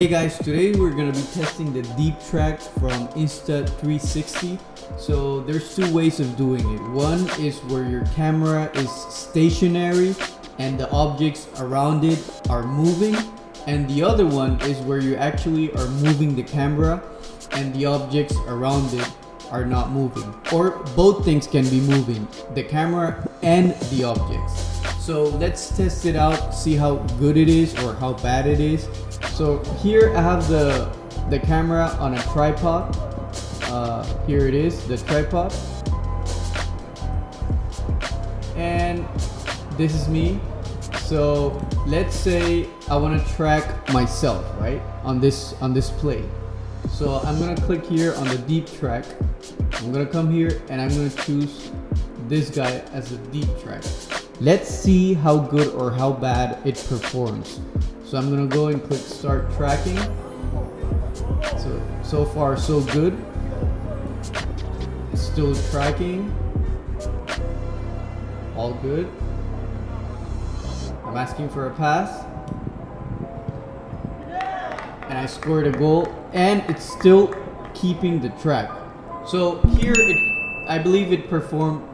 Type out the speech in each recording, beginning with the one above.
Hey guys, today we're gonna be testing the deep track from Insta360. So there's two ways of doing it. One is where your camera is stationary and the objects around it are moving. And the other one is where you actually are moving the camera and the objects around it are not moving. Or both things can be moving, the camera and the objects. So let's test it out, see how good it is or how bad it is. So here I have the the camera on a tripod. Uh, here it is, the tripod. And this is me. So let's say I want to track myself, right? On this on this plane. So I'm gonna click here on the deep track. I'm gonna come here and I'm gonna choose this guy as a deep track. Let's see how good or how bad it performs. So I'm gonna go and click start tracking. So, so far so good. It's still tracking. All good. I'm asking for a pass. And I scored a goal and it's still keeping the track. So here it, I believe it performed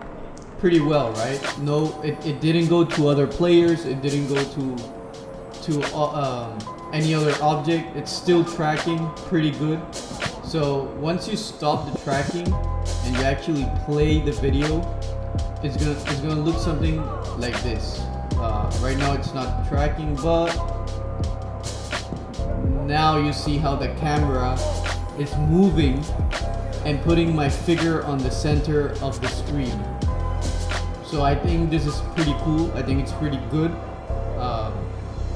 pretty well, right? No, it, it didn't go to other players. It didn't go to to uh, um, any other object. It's still tracking pretty good. So once you stop the tracking and you actually play the video, it's gonna it's gonna look something like this. Uh, right now it's not tracking, but now you see how the camera is moving and putting my figure on the center of the screen. So I think this is pretty cool. I think it's pretty good.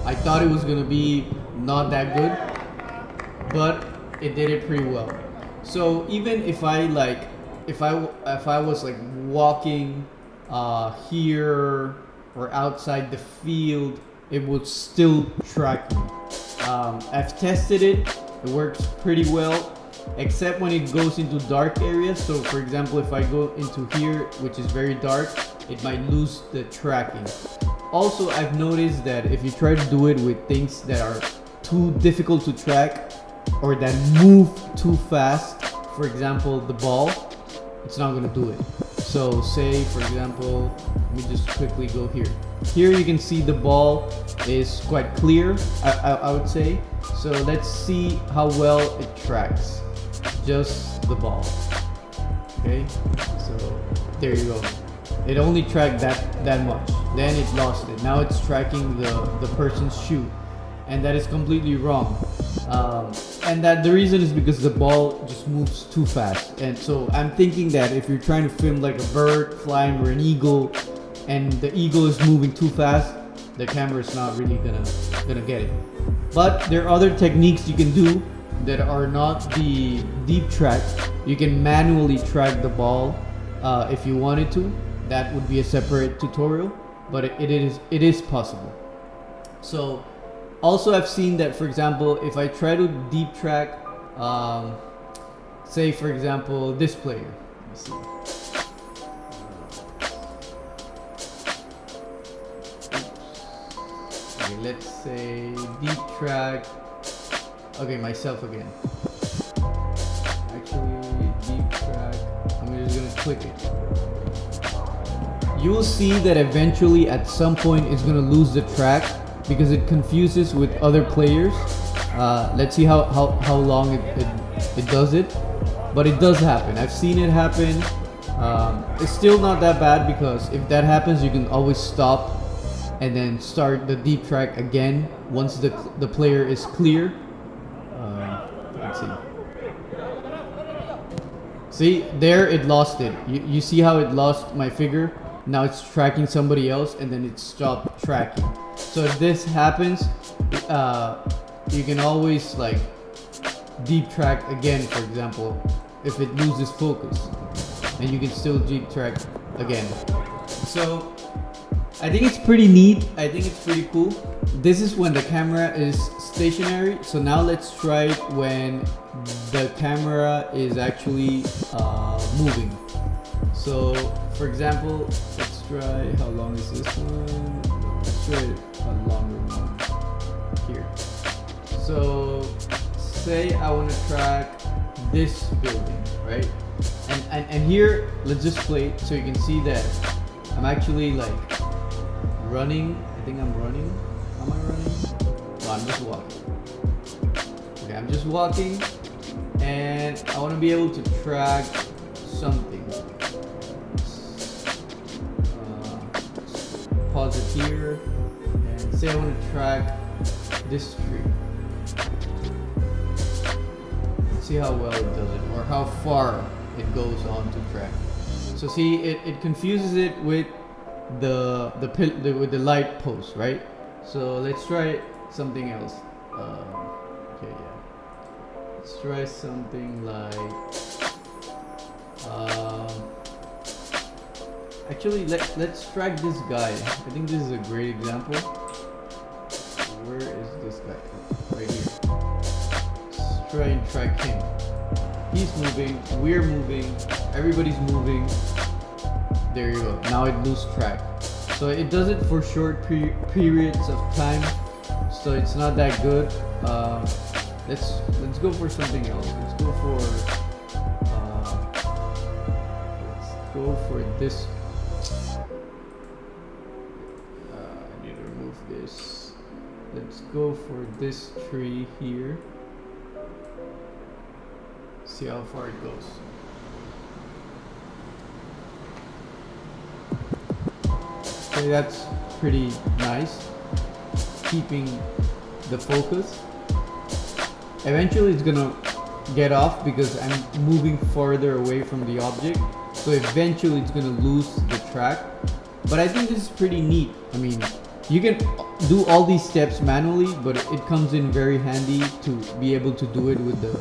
I thought it was gonna be not that good, but it did it pretty well. So even if I like, if I if I was like walking uh, here or outside the field, it would still track me. Um, I've tested it; it works pretty well, except when it goes into dark areas. So, for example, if I go into here, which is very dark, it might lose the tracking. Also, I've noticed that if you try to do it with things that are too difficult to track or that move too fast, for example, the ball, it's not gonna do it. So say, for example, let me just quickly go here. Here you can see the ball is quite clear, I, I, I would say. So let's see how well it tracks. Just the ball. Okay, so there you go. It only tracked that that much. Then it lost it. Now it's tracking the the person's shoe, and that is completely wrong. Um, and that the reason is because the ball just moves too fast. And so I'm thinking that if you're trying to film like a bird flying or an eagle, and the eagle is moving too fast, the camera is not really gonna gonna get it. But there are other techniques you can do that are not the deep track. You can manually track the ball uh, if you wanted to that would be a separate tutorial but it, it is it is possible. So also I've seen that for example if I try to deep track um, say for example this player. Let's say deep track. Okay myself again. Actually deep track. I'm just gonna click it you will see that eventually at some point it's going to lose the track because it confuses with other players. Uh, let's see how, how, how long it, it, it, does it. But it does happen. I've seen it happen. Um, it's still not that bad because if that happens, you can always stop and then start the deep track again once the, the player is clear. Uh, let's see. See, there it lost it. You, you see how it lost my figure? Now it's tracking somebody else and then it stopped tracking. So if this happens uh, you can always like deep track again for example if it loses focus. And you can still deep track again. So I think it's pretty neat. I think it's pretty cool. This is when the camera is stationary. So now let's try it when the camera is actually uh, moving so for example, let's try, how long is this one? Let's try a longer one here. So say I want to track this building, right? And, and and here, let's just play so you can see that I'm actually like running. I think I'm running. Am I running? No, I'm just walking. Okay, I'm just walking, and I want to be able to track something. Pause it here, and say I want to track this tree. See how well it does it, or how far it goes on to track. So see, it, it confuses it with the the, the with the light post, right? So let's try something else. Um, okay, yeah. Let's try something like. Um, actually, let let's track this guy. I think this is a great example. Where is this guy? Right here. Let's try and track him. He's moving. We're moving. Everybody's moving. There you go. Now it loses track. So it does it for short pe- periods of time. So it's not that good. Uh, let's let's go for something else. Let's go for uh, let's go for this. Go for this tree here. See how far it goes. Okay, that's pretty nice. Keeping the focus. Eventually it's gonna get off because I'm moving farther away from the object. So eventually it's gonna lose the track. But I think this is pretty neat. I mean, you can do all these steps manually, but it comes in very handy to be able to do it with the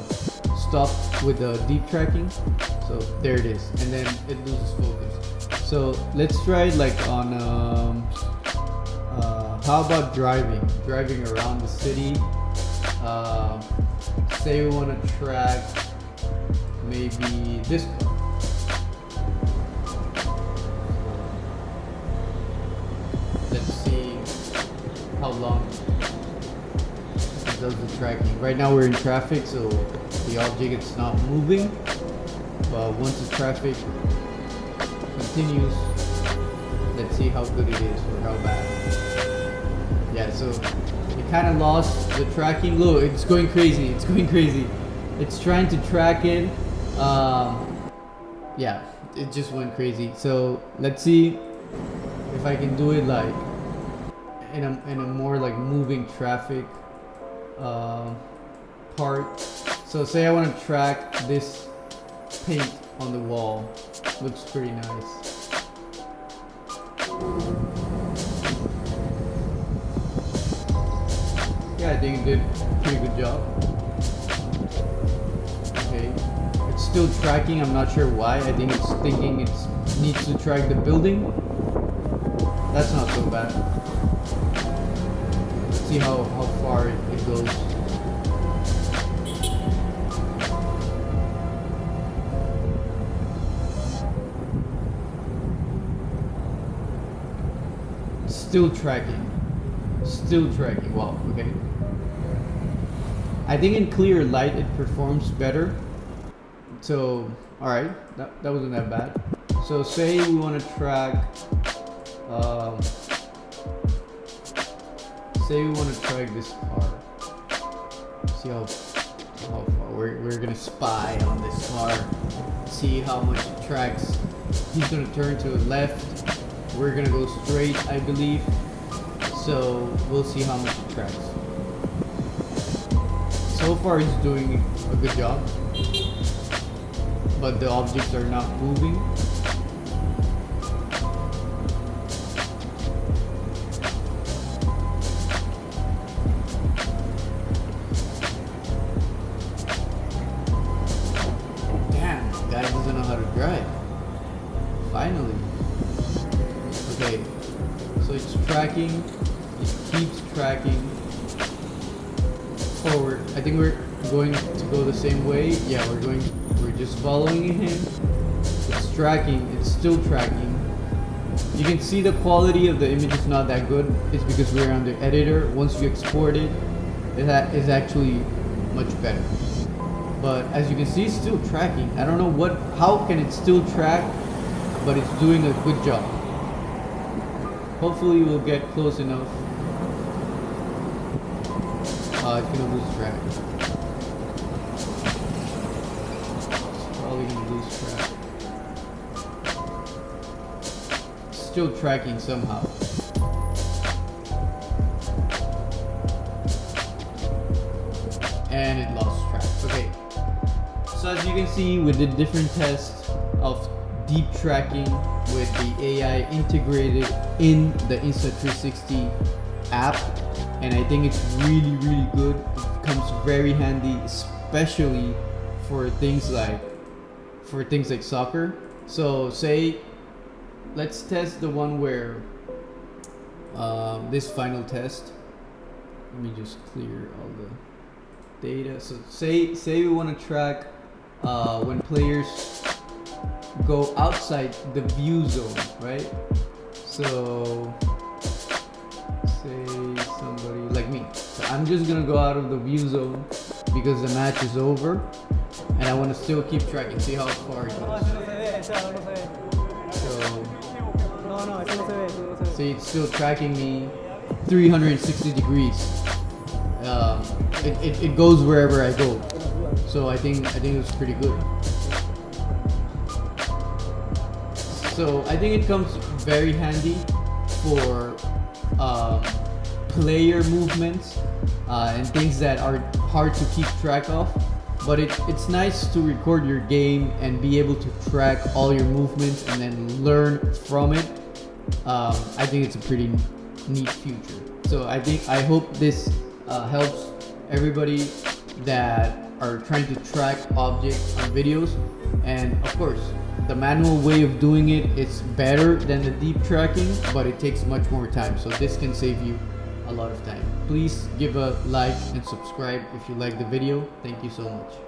stop with the deep tracking. So there it is, and then it loses focus. So let's try it like on. Um, uh, how about driving? Driving around the city. Uh, say we want to track maybe this car. Right now we're in traffic, so the object is not moving. But once the traffic continues, let's see how good it is or how bad. Yeah, so it kind of lost the tracking. Look, it's going crazy. It's going crazy. It's trying to track it. Um, yeah, it just went crazy. So let's see if I can do it like in a in a more like moving traffic uh, part. So say I want to track this paint on the wall. Looks pretty nice. Yeah, I think it did pretty good job. Okay. It's still tracking, I'm not sure why. I think it's thinking it needs to track the building. That's not so bad. See how, how far it, it goes. Still tracking. Still tracking. Wow, okay. I think in clear light it performs better. So, alright, that, that wasn't that bad. So say we want to track, um, say we want to track this car. See how, how far, we're, we're gonna spy on this car. See how much it tracks. He's gonna turn to the left. We're gonna go straight, I believe. So we'll see how much it tracks. So far he's doing a good job. But the objects are not moving. Finally. Okay, so it's tracking, it keeps tracking forward. I think we're going to go the same way. Yeah, we're going, we're just following him. It's tracking, it's still tracking. You can see the quality of the image is not that good. It's because we're on the editor. Once you export it, is, a- actually much better. But as you can see, it's still tracking. I don't know what, how can it still track, but it's doing a good job. Hopefully we'll get close enough. Uh, it's gonna lose track. It's probably gonna lose track. Still tracking somehow. And it lost track. Okay. So as you can see, we did different tests of deep tracking with the AI integrated in the Insta360 app. And I think it's really, really good. It comes very handy, especially for things like for things like soccer. So say let's test the one where um, this final test. Let me just clear all the data. So say say we want to track uh, when players go outside the view zone, right? So say somebody like me. So I'm just gonna go out of the view zone because the match is over, and I want to still keep tracking, see how far it goes. So see, it's still tracking me 360 degrees. Um, it, it, it goes wherever I go. So I think I think it was pretty good. So I think it comes very handy for um, player movements uh, and things that are hard to keep track of. But it, it's nice to record your game and be able to track all your movements and then learn from it. Um, I think it's a pretty neat future. So I think I hope this uh, helps everybody that are trying to track objects on videos. And of course, the manual way of doing it is better than the deep tracking, but it takes much more time. So this can save you a lot of time. Please give a like and subscribe if you like the video. Thank you so much.